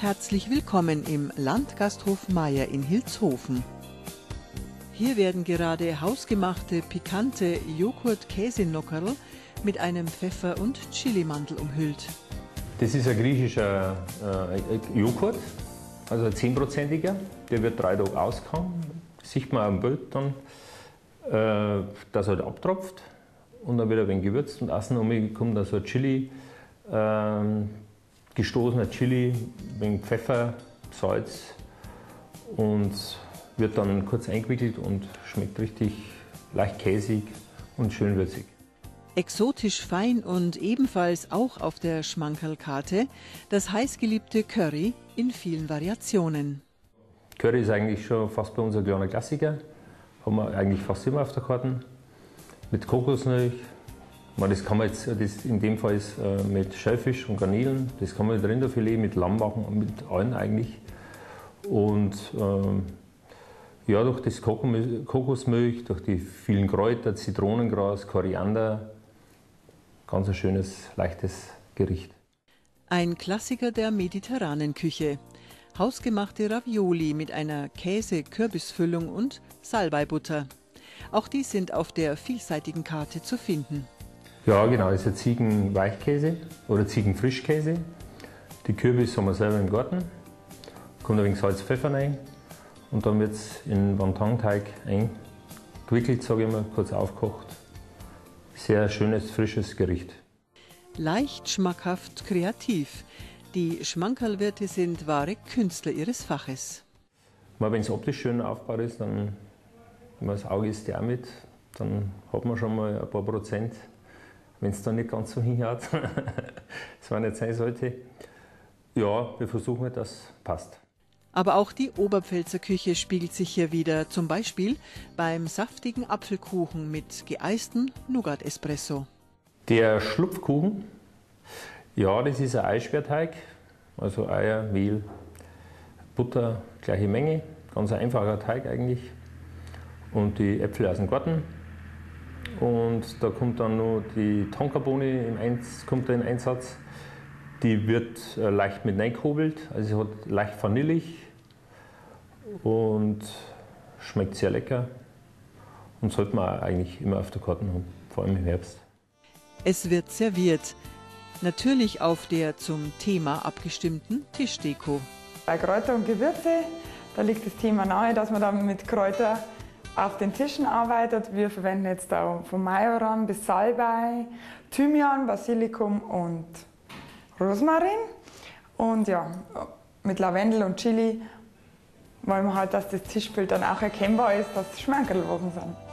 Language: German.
Herzlich willkommen im Landgasthof Meier in Hilshofen. Hier werden gerade hausgemachte, pikante Joghurt-Käsenockerl mit einem Pfeffer- und Chilimandel umhüllt. Das ist ein griechischer äh, Joghurt, also ein 10%iger. Der wird drei Tage auskauen. Sieht man am Bild dann, äh, dass er halt abtropft und dann wird er ein wenig gewürzt und außen kommt da so ein Chili, äh, gestoßener Chili, wenig Pfeffer, Salz und wird dann kurz eingewickelt und schmeckt richtig leicht käsig und schön würzig. Exotisch fein und ebenfalls auch auf der Schmankerlkarte das heißgeliebte Curry in vielen Variationen. Curry ist eigentlich schon fast bei uns ein kleiner Klassiker. Haben wir eigentlich fast immer auf der Karte. Mit Kokosmilch. Das kann man jetzt, das in dem Fall ist äh, mit Schellfisch und Garnelen. Das kann man mit Rinderfilet, mit Lamm machen, mit allen eigentlich. Und ähm, ja, durch das Kokosmilch, durch die vielen Kräuter, Zitronengras, Koriander, ganz ein schönes, leichtes Gericht. Ein Klassiker der mediterranen Küche. Hausgemachte Ravioli mit einer Käse-Kürbisfüllung und Salbeibutter. Auch die sind auf der vielseitigen Karte zu finden. Ja, genau, das ist ein Ziegenweichkäse oder Ziegenfrischkäse. Die Kürbis haben wir selber im Garten. Kommt ein wenig Salz, Pfeffer rein und dann wird es in Wonton-Teig eingewickelt, sage ich mal, kurz aufgekocht. Sehr schönes, frisches Gericht. Leicht, schmackhaft, kreativ. Die Schmankerlwirte sind wahre Künstler ihres Faches. Wenn es optisch schön aufgebaut ist, dann, wenn man das Auge ist ja mit, dann hat man schon mal ein paar Prozent. Wenn es dann nicht ganz so hinhaut, das war nicht sein sollte. Ja, wir versuchen, dass das passt. Aber auch die Oberpfälzer Küche spiegelt sich hier wieder, zum Beispiel beim saftigen Apfelkuchen mit geeistem Nougat-Espresso. Der Schlupfkuchen, ja, das ist ein Eisperrteig, also Eier, Mehl, Butter, gleiche Menge, ganz ein einfacher Teig eigentlich. Und die Äpfel aus dem Garten. Und da kommt dann noch die Tonkabohne im Eins, kommt da in Einsatz. Die wird äh, leicht mit reingehobelt, also sie hat leicht vanillig und schmeckt sehr lecker und sollte man eigentlich immer auf der Karte haben, vor allem im Herbst. Es wird serviert, natürlich auf der zum Thema abgestimmten Tischdeko. Bei Kräuter und Gewürze, da liegt das Thema nahe, dass man dann mit Kräuter auf den Tischen arbeitet. Wir verwenden jetzt auch von Majoran bis Salbei, Thymian, Basilikum und Rosmarin. Und ja, mit Lavendel und Chili wollen wir halt, dass das Tischbild dann auch erkennbar ist, dass es Schmankerlwochen sind.